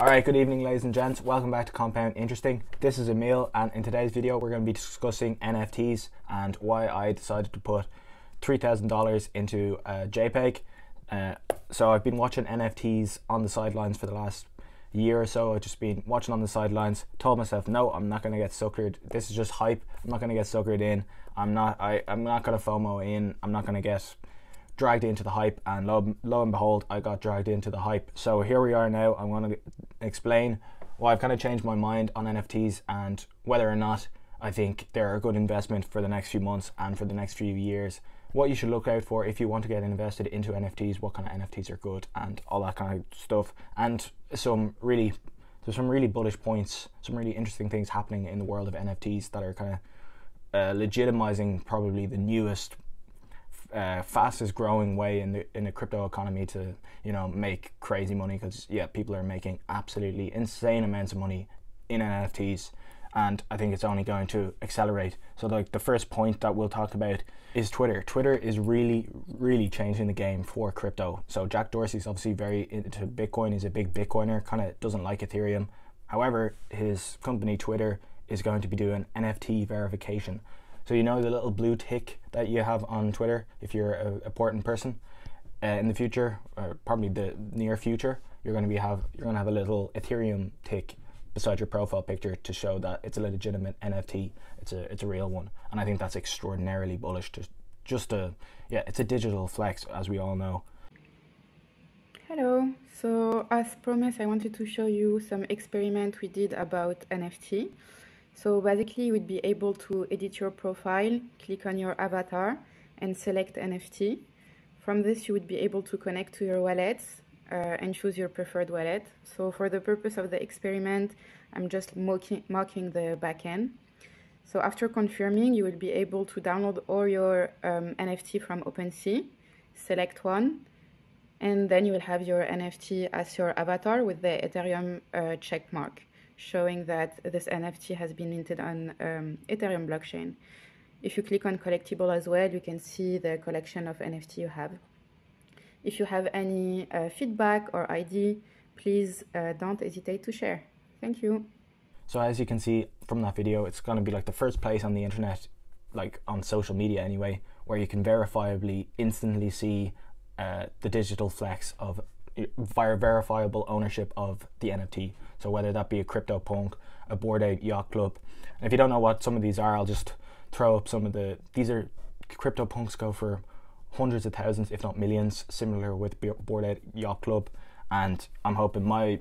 All right, good evening, ladies and gents. Welcome back to Compound Interesting. This is Emil, and in today's video, we're going to be discussing NFTs and why I decided to put $3,000 into a JPEG. Uh, so I've been watching NFTs on the sidelines for the last year or so. I've just been watching on the sidelines. Told myself, no, I'm not going to get suckered. This is just hype. I'm not going to get suckered in. I'm not. I, I'm not going to FOMO in. I'm not going to get dragged into the hype, and lo, lo and behold, I got dragged into the hype. So here we are now. I'm to explain why I've kind of changed my mind on NFTs and whether or not I think they're a good investment for the next few months and for the next few years. What you should look out for if you want to get invested into NFTs, what kind of NFTs are good, and all that kind of stuff, and some really there's some really bullish points, some really interesting things happening in the world of NFTs that are kind of uh, legitimizing probably the newest uh, fastest growing way in the in the crypto economy to you know make crazy money because yeah people are making absolutely insane amounts of money in NFTs and I think it's only going to accelerate. So like the first point that we'll talk about is Twitter. Twitter is really really changing the game for crypto. So Jack Dorsey's obviously very into Bitcoin. He's a big Bitcoiner. Kind of doesn't like Ethereum. However, his company Twitter is going to be doing NFT verification. So you know the little blue tick that you have on Twitter if you're an important person. Uh, in the future, or probably the near future, you're going to be have you're going to have a little Ethereum tick beside your profile picture to show that it's a legitimate NFT. It's a it's a real one, and I think that's extraordinarily bullish. To just a yeah, it's a digital flex as we all know. Hello. So as promised, I wanted to show you some experiment we did about NFT. So basically you would be able to edit your profile, click on your avatar and select NFT. From this you would be able to connect to your wallet uh, and choose your preferred wallet. So for the purpose of the experiment, I'm just mocking, mocking the backend. So after confirming, you will be able to download all your um, NFT from OpenSea, select one, and then you will have your NFT as your avatar with the Ethereum uh, check mark showing that this NFT has been minted on um, Ethereum blockchain. If you click on collectible as well, you can see the collection of NFT you have. If you have any uh, feedback or ID, please uh, don't hesitate to share. Thank you. So as you can see from that video, it's going to be like the first place on the internet, like on social media anyway, where you can verifiably instantly see uh, the digital flex of via verifiable ownership of the NFT. So whether that be a crypto punk, a Bored Ape Yacht Club. And if you don't know what some of these are, I'll just throw up some of the. These are crypto punks go for hundreds of thousands, if not millions. Similar with Bored Ape Yacht Club, and I'm hoping my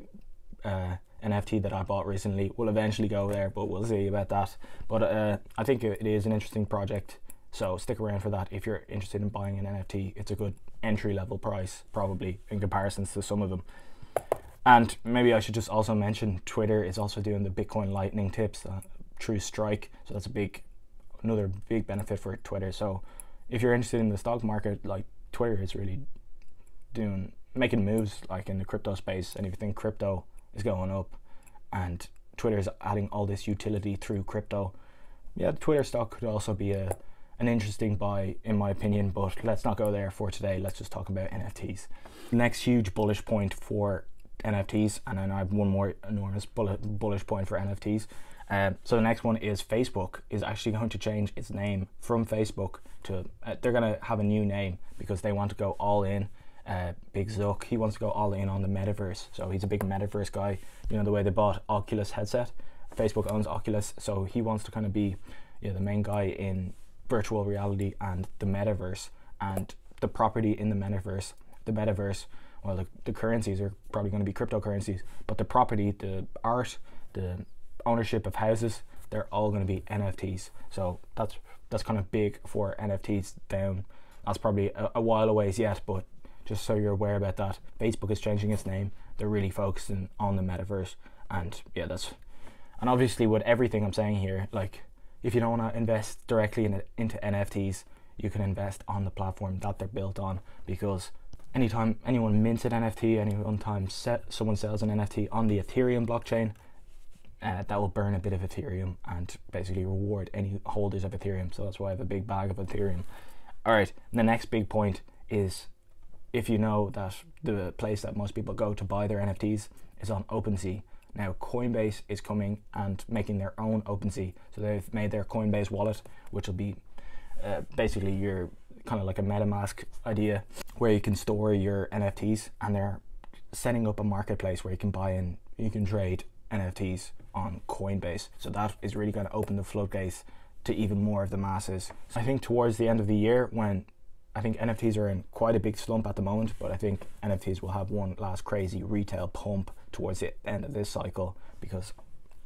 uh, NFT that I bought recently will eventually go there, but we'll see about that. But uh, I think it is an interesting project. So stick around for that if you're interested in buying an NFT. It's a good entry level price, probably in comparisons to some of them. And maybe I should just also mention Twitter is also doing the Bitcoin Lightning tips, uh, True Strike. So that's a big, another big benefit for Twitter. So if you're interested in the stock market, like Twitter is really doing making moves like in the crypto space. And if you think crypto is going up, and Twitter is adding all this utility through crypto, yeah, the Twitter stock could also be a an interesting buy in my opinion. But let's not go there for today. Let's just talk about NFTs. Next huge bullish point for NFTs, and then I have one more enormous bullish point for NFTs. Um, so the next one is Facebook is actually going to change its name from Facebook to uh, they're going to have a new name because they want to go all in. Uh, big Zuck, he wants to go all in on the metaverse. So he's a big metaverse guy. You know the way they bought Oculus headset. Facebook owns Oculus, so he wants to kind of be you know, the main guy in virtual reality and the metaverse and the property in the metaverse. The metaverse well, the, the currencies are probably going to be cryptocurrencies, but the property, the art, the ownership of houses, they're all going to be NFTs. So that's that's kind of big for NFTs down. That's probably a, a while away yet, but just so you're aware about that, Facebook is changing its name. They're really focusing on the metaverse, and yeah, that's and obviously with everything I'm saying here, like if you don't want to invest directly in, into NFTs, you can invest on the platform that they're built on because anytime anyone mints an NFT, any time set, someone sells an NFT on the Ethereum blockchain, uh, that will burn a bit of Ethereum and basically reward any holders of Ethereum. So that's why I have a big bag of Ethereum. All right, the next big point is if you know that the place that most people go to buy their NFTs is on OpenSea. Now Coinbase is coming and making their own OpenSea. So they've made their Coinbase wallet, which will be uh, basically your kind of like a MetaMask idea, where you can store your NFTs, and they're setting up a marketplace where you can buy and you can trade NFTs on Coinbase. So that is really going to open the floodgates to even more of the masses. I think towards the end of the year, when I think NFTs are in quite a big slump at the moment, but I think NFTs will have one last crazy retail pump towards the end of this cycle because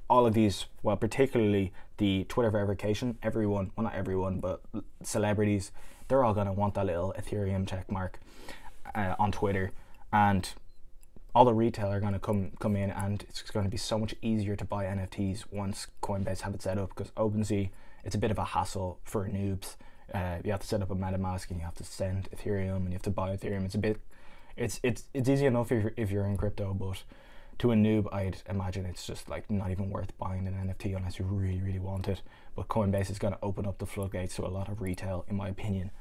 all of these, well, particularly the Twitter verification, everyone, well, not everyone, but celebrities, they're all going to want that little Ethereum check mark uh, on Twitter. And all the retail are going to come come in and it's going to be so much easier to buy NFTs once Coinbase have it set up because OpenSea it's a bit of a hassle for noobs. Uh, you have to set up a MetaMask and you have to send Ethereum and you have to buy Ethereum. It's a bit it's it's it's easy enough if you're, if you're in crypto, but to a noob, I'd imagine it's just like not even worth buying an NFT unless you really really want it. But Coinbase is going to open up the floodgates to a lot of retail, in my opinion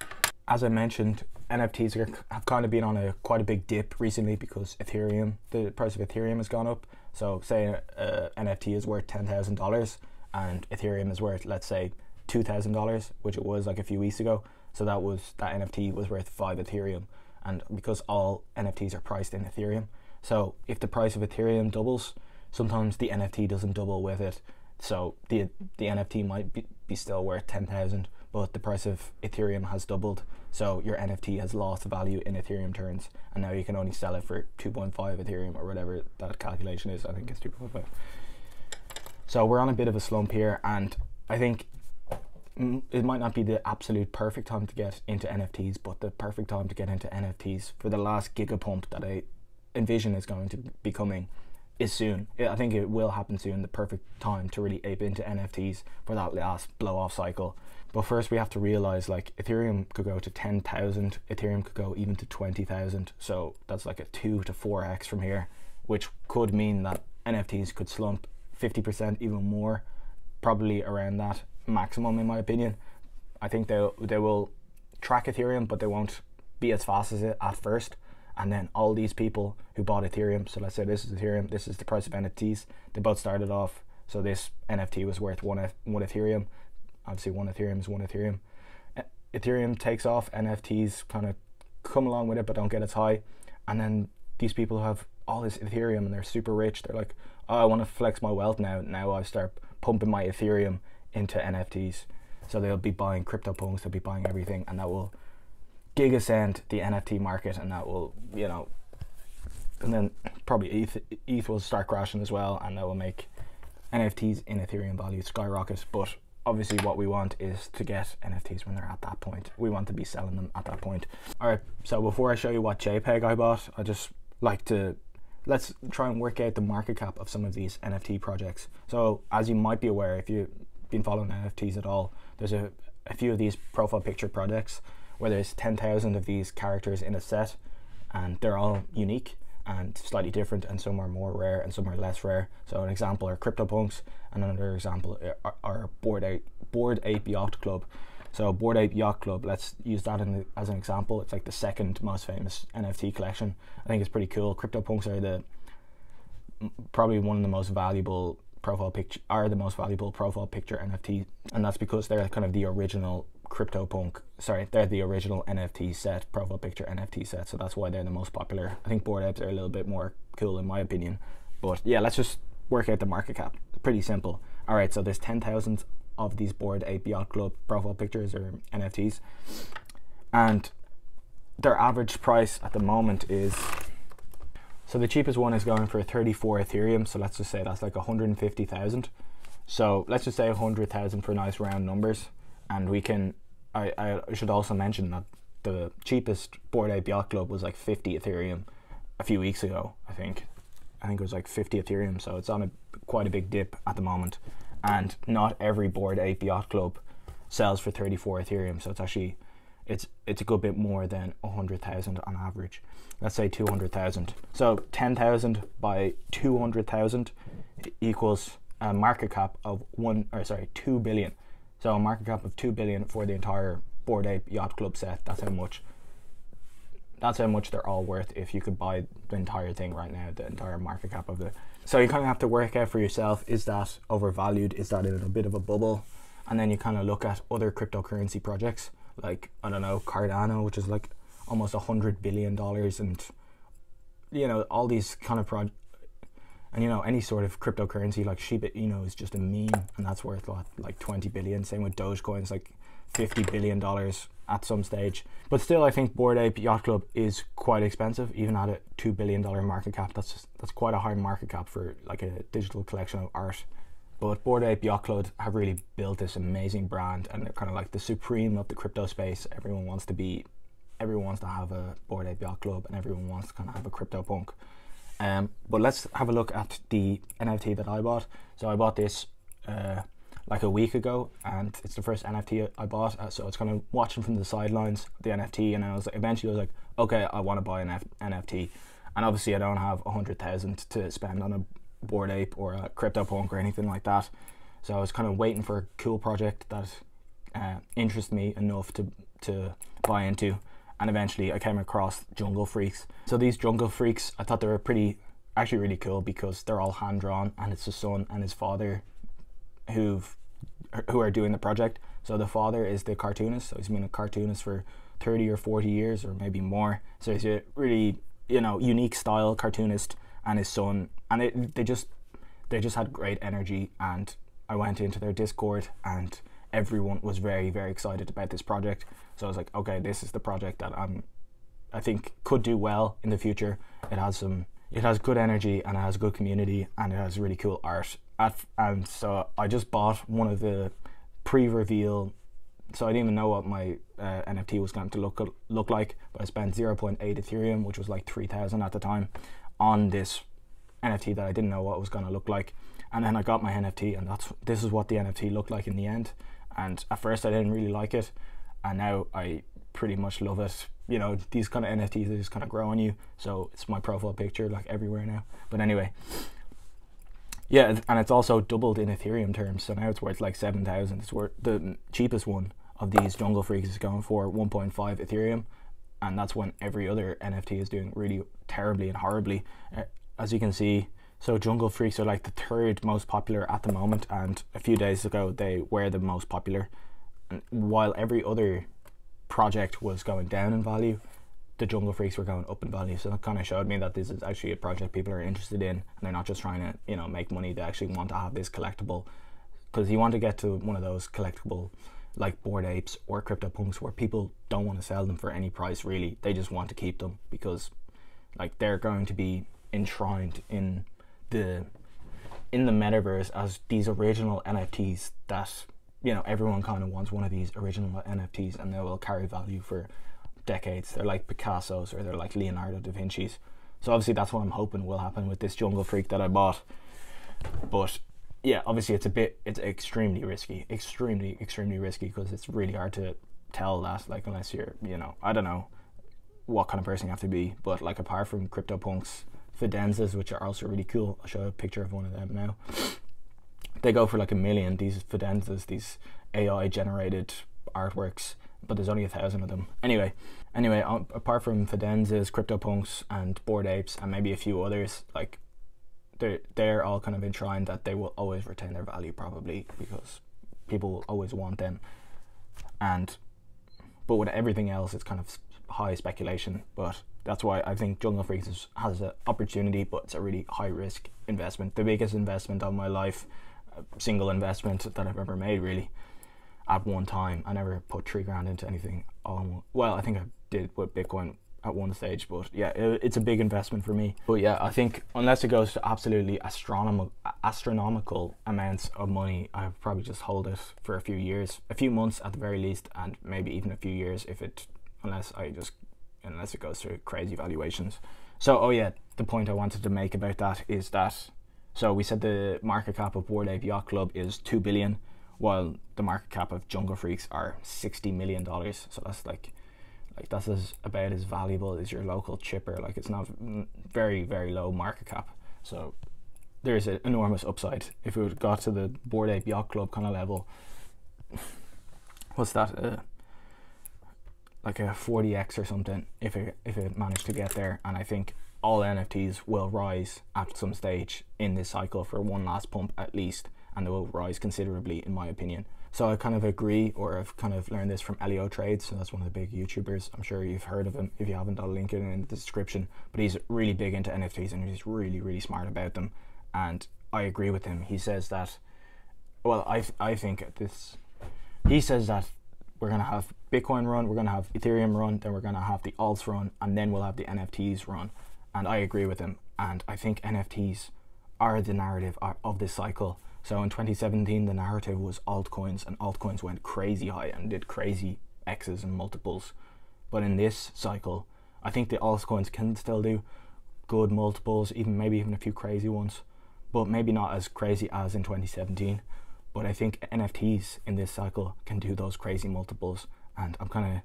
as I mentioned, NFTs are, have kind of been on a quite a big dip recently because Ethereum, the price of Ethereum has gone up. So say an uh, NFT is worth ten thousand dollars and Ethereum is worth let's say two thousand dollars, which it was like a few weeks ago. So that was that NFT was worth five Ethereum, and because all NFTs are priced in Ethereum, so if the price of Ethereum doubles, sometimes the NFT doesn't double with it. So the the NFT might be, be still worth ten thousand but the price of Ethereum has doubled. So your NFT has lost value in Ethereum terms, and now you can only sell it for 2.5 Ethereum or whatever that calculation is. I think it's 2.5. So we're on a bit of a slump here, and I think it might not be the absolute perfect time to get into NFTs, but the perfect time to get into NFTs for the last gigapump that I envision is going to be coming is soon. I think it will happen soon. The perfect time to really ape into NFTs for that last blow off cycle. But first, we have to realize like Ethereum could go to 10,000, Ethereum could go even to 20,000. So that's like a 2 to 4x from here, which could mean that NFTs could slump 50%, even more, probably around that maximum, in my opinion. I think they, they will track Ethereum, but they won't be as fast as it at first. And then all these people who bought Ethereum, so let's say this is Ethereum, this is the price of NFTs, they both started off. So this NFT was worth one, one Ethereum obviously one Ethereum is one Ethereum. Ethereum takes off, NFTs kind of come along with it but don't get as high. And then these people who have all this Ethereum and they're super rich, they're like, oh, I want to flex my wealth now. Now I start pumping my Ethereum into NFTs. So they'll be buying crypto CryptoPunks, they'll be buying everything, and that will gig ascend the NFT market, and that will, you know, and then probably ETH, ETH will start crashing as well, and that will make NFTs in Ethereum value skyrocket. But obviously what we want is to get NFTs when they're at that point. We want to be selling them at that point. All right, so before I show you what JPEG I bought, I just like to let's try and work out the market cap of some of these NFT projects. So as you might be aware, if you've been following NFTs at all, there's a, a few of these profile picture projects where there's 10,000 of these characters in a set and they're all unique and slightly different, and some are more rare and some are less rare. So an example are CryptoPunks, and another example are, are Bored Ape Bored Ape Yacht Club. So Bored Ape Yacht Club, let's use that the, as an example. It's like the second most famous NFT collection. I think it's pretty cool. CryptoPunks are the probably one of the most valuable profile picture are the most valuable profile picture NFT, and that's because they're kind of the original CryptoPunk. Sorry, they're the original NFT set, profile picture NFT set, so that's why they're the most popular. I think bored apes are a little bit more cool in my opinion. But yeah, let's just work out the market cap. Pretty simple. All right, so there's 10,000 of these bored ape yacht club profile pictures or NFTs, and their average price at the moment is. So the cheapest one is going for 34 Ethereum. So let's just say that's like 150,000. So let's just say 100,000 for nice round numbers, and we can I, I should also mention that the cheapest bored Ape Yacht Club was like 50 Ethereum a few weeks ago, I think. I think it was like 50 Ethereum, so it's on a quite a big dip at the moment. And not every bored Ape Yacht Club sells for 34 Ethereum, so it's actually it's it's a good bit more than 100,000 on average. Let's say 200,000. So 10,000 by 200,000 equals a market cap of one or sorry 2 billion. So a market cap of two billion for the entire Bored Ape Yacht Club set. That's how much. that's how much they're all worth if you could buy the entire thing right now, the entire market cap of it. So you kind of have to work out for yourself: is that overvalued? Is that in a bit of a bubble? And then you kind of look at other cryptocurrency projects like I don't know Cardano, which is like almost a hundred billion dollars, and you know all these kind of projects. And you know any sort of cryptocurrency like Shiba, you know, is just a meme, and that's worth what, like twenty billion. Same with Dogecoin, it's like fifty billion dollars at some stage. But still, I think Bored Ape Yacht Club is quite expensive, even at a two billion dollar market cap. That's just, that's quite a high market cap for like a digital collection of art. But Bored Ape Yacht Club have really built this amazing brand, and they're kind of like the supreme of the crypto space. Everyone wants to be, everyone wants to have a Bored Ape Yacht Club, and everyone wants to kind of have a crypto punk. Um, but let's have a look at the NFT that I bought. So I bought this uh, like a week ago, and it's the first NFT I bought. Uh, so it's kind of watching from the sidelines the NFT, and I was like, eventually I was like, okay, I want to buy an F- NFT, and obviously I don't have a hundred thousand to spend on a Bored Ape or a crypto punk or anything like that. So I was kind of waiting for a cool project that uh, interested me enough to to buy into, and eventually I came across Jungle Freaks. So these Jungle Freaks, I thought they were pretty, actually really cool because they're all hand drawn, and it's the son and his father who've who are doing the project. So the father is the cartoonist, so he's been a cartoonist for 30 or 40 years or maybe more. So he's a really, you know, unique style cartoonist and his son and it, they just they just had great energy and I went into their Discord and everyone was very very excited about this project. So I was like, okay, this is the project that I'm I think could do well in the future. It has some it has good energy and it has good community and it has really cool art. And so I just bought one of the pre-reveal. So I didn't even know what my uh, NFT was going to look look like, but I spent 0.8 Ethereum, which was like 3,000 at the time, on this NFT that I didn't know what it was going to look like. And then I got my NFT, and that's this is what the NFT looked like in the end. And at first I didn't really like it, and now I pretty much love it. You know, these kind of NFTs they just kind of grow on you. So it's my profile picture like everywhere now. But anyway, yeah, and it's also doubled in Ethereum terms. So now it's worth like seven thousand. It's worth the cheapest one of these Jungle Freaks is going for 1.5 Ethereum, and that's when every other NFT is doing really terribly and horribly. Uh, as you can see, so Jungle Freaks are like the third most popular at the moment, and a few days ago they were the most popular. And while every other project was going down in value, the Jungle Freaks were going up in value. So that kind of showed me that this is actually a project people are interested in, and they're not just trying to you know make money. They actually want to have this collectible, because you want to get to one of those collectible like bored apes or crypto punks where people don't want to sell them for any price really. They just want to keep them because like they're going to be enshrined in the in the metaverse as these original NFTs that you know everyone kind of wants one of these original NFTs and they will carry value for decades. They're like Picasso's or they're like Leonardo da Vinci's. So obviously that's what I'm hoping will happen with this Jungle Freak that I bought. But yeah, obviously it's a bit it's extremely risky, extremely extremely risky because it's really hard to tell that like unless you're you know I don't know what kind of person you have to be. But like apart from CryptoPunks, Fidenzas, which are also really cool. I'll show a picture of one of them now they go for like a million. These fidenzas, these AI generated artworks, but there's only a thousand of them. Anyway, anyway, um, apart from fidenzas, CryptoPunks, and Bored Apes, and maybe a few others, like they're they're all kind of enshrined that they will always retain their value probably because people will always want them. And but with everything else, it's kind of high speculation. But that's why I think Jungle Freaks is, has an opportunity, but it's a really high risk investment, the biggest investment of my life uh, single investment that I've ever made really at one time. I never put three grand into anything. Well, I think I did with Bitcoin at one stage, but yeah, it, it's a big investment for me. But yeah, I think unless it goes to absolutely astronomical astronomical amounts of money, I probably just hold it for a few years, a few months at the very least, and maybe even a few years if it, unless I just, unless it goes through crazy valuations. So, oh yeah, the point I wanted to make about that is that so we said the market cap of Bored Ape Yacht Club is two billion, while the market cap of Jungle Freaks are sixty million dollars. So that's like, like that's as about as valuable as your local chipper. Like it's not very very low market cap. So there's an enormous upside if it got to the Bored Ape Yacht Club kind of level. What's that? Uh, like a 40x or something if it if it managed to get there and I think all NFTs will rise at some stage in this cycle for one last pump at least and they will rise considerably in my opinion. So I kind of agree or I've kind of learned this from Elio Trades, so that's one of the big YouTubers. I'm sure you've heard of him. If you haven't, I'll link it in the description. But he's really big into NFTs and he's really, really smart about them. And I agree with him. He says that well, I I think this he says that we're gonna have Bitcoin run, we're gonna have Ethereum run, then we're gonna have the alts run, and then we'll have the NFTs run. And I agree with him. And I think NFTs are the narrative of this cycle. So in 2017, the narrative was altcoins, and altcoins went crazy high and did crazy X's and multiples. But in this cycle, I think the altcoins can still do good multiples, even maybe even a few crazy ones, but maybe not as crazy as in 2017. But I think NFTs in this cycle can do those crazy multiples, and I'm kind of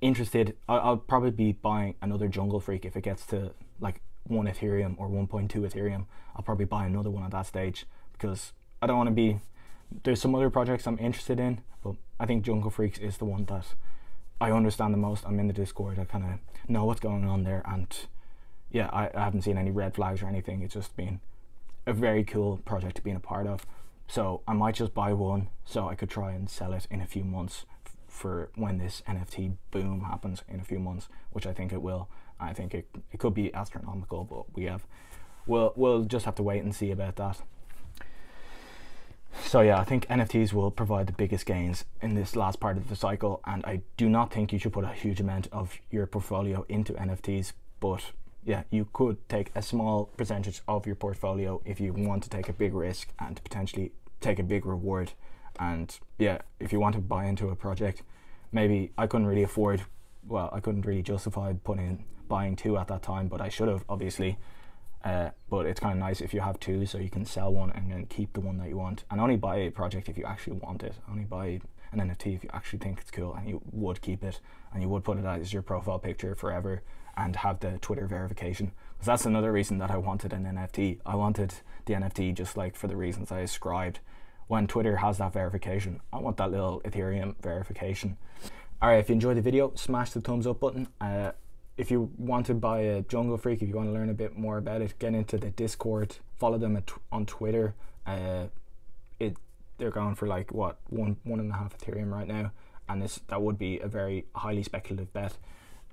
interested. I'll, I'll, probably be buying another Jungle Freak if it gets to like one Ethereum or 1.2 Ethereum. I'll probably buy another one at that stage because I don't want to be. There's some other projects I'm interested in, but I think Jungle Freaks is the one that I understand the most. I'm in the Discord. I kind of know what's going on there, and yeah, I, I haven't seen any red flags or anything. It's just been a very cool project to be a part of. So I might just buy one so I could try and sell it in a few months for when this NFT boom happens in a few months, which I think it will. I think it, it could be astronomical, but we have we'll we'll just have to wait and see about that. So yeah, I think NFTs will provide the biggest gains in this last part of the cycle, and I do not think you should put a huge amount of your portfolio into NFTs, but yeah, you could take a small percentage of your portfolio if you want to take a big risk and potentially take a big reward. And yeah, if you want to buy into a project, maybe I couldn't really afford, well, I couldn't really justify putting buying two at that time, but I should have obviously. Uh, but it's kind of nice if you have two, so you can sell one and then keep the one that you want, and only buy a project if you actually want it. Only buy an NFT if you actually think it's cool and you would keep it and you would put it as your profile picture forever and have the Twitter verification. Because that's another reason that I wanted an NFT. I wanted the NFT just like for the reasons I ascribed. When Twitter has that verification, I want that little Ethereum verification. Alright, if you enjoyed the video, smash the thumbs up button. Uh, if you want to buy a Jungle Freak, if you want to learn a bit more about it, get into the Discord, follow them at, on Twitter. Uh, it they're going for like what one one and a half Ethereum right now, and this that would be a very highly speculative bet.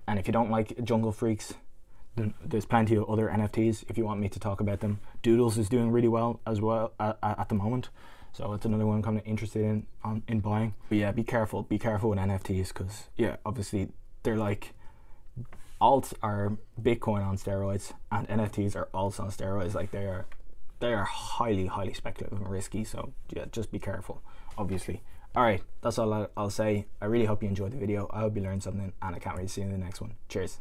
And if you don't like Jungle Freaks, there's plenty of other NFTs if you want me to talk about them. Doodles is doing really well as well at, at the moment, so it's another one I'm kind of interested in in buying. But yeah, be careful, be careful with NFTs because yeah, obviously they're like alts are Bitcoin on steroids and NFTs are alts on steroids. Like they are they are highly highly speculative and risky. So yeah, just be careful. Obviously. Alright, that's all I'll say. I really hope you enjoyed the video. I hope you learned something and I can't wait to see you in the next one. Cheers.